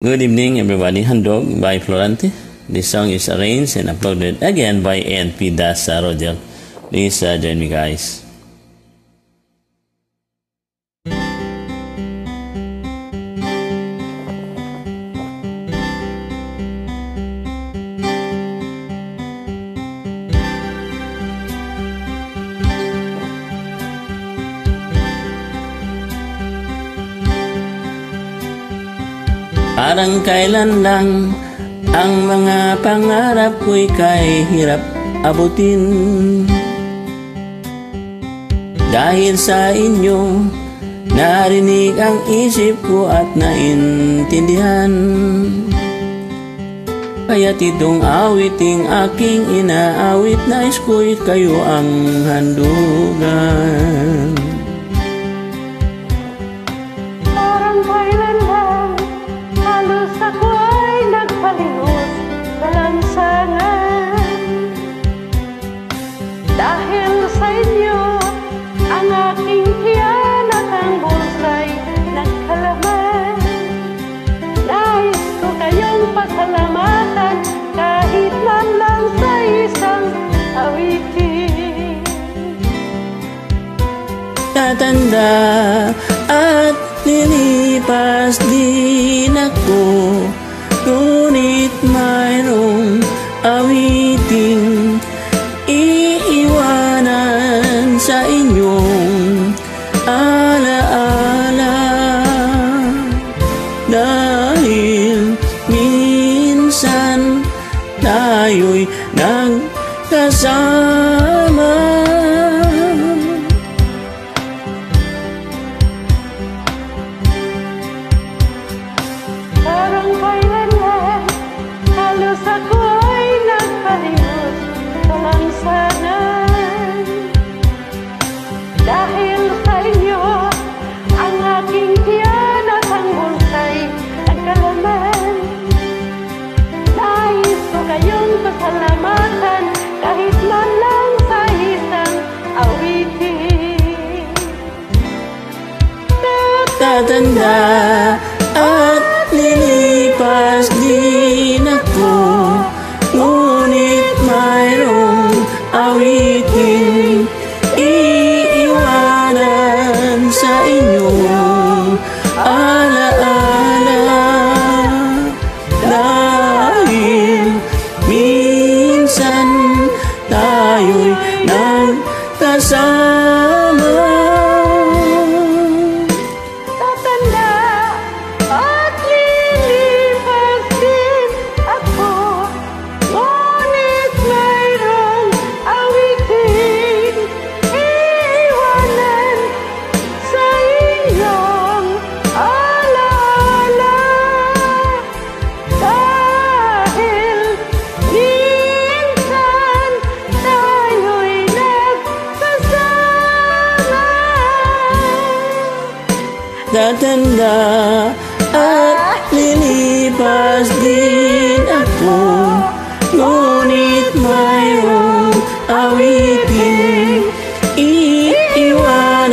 Good evening, everybody. Handog by Florante. This song is arranged and uploaded again by ANP Dasa Roger. Please uh, join me, guys. Parang kailan lang ang mga pangarap ko'y kay hirap abutin. Dahil sa inyo, narinig ang isip ko at naintindihan. Kaya't itong awiting aking inaawit Nais ko'y kayo ang handugan tatanda at nilipas din ako. Ngunit mayroong awiting iiwanan sa inyong alaala. Dahil minsan tayo'y nagkasama Halos ako ay nagpalimot sa lansangan Dahil sa Ang aking tiyan at ang bulsay Nagkalaman Nais ko kayong pasalamatan Kahit man lang sa isang awitin. Tatanda awitin iiwanan sa inyong alaala Dahil minsan tayo'y nagkasama tatanda at lilipas din ako. Ngunit mayroong awitin iiwanan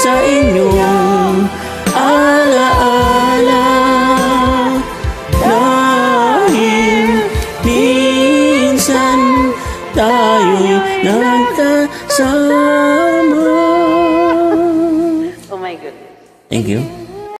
sa inyong alaala dahil minsan tayo'y nagkasama. Thank, you. you.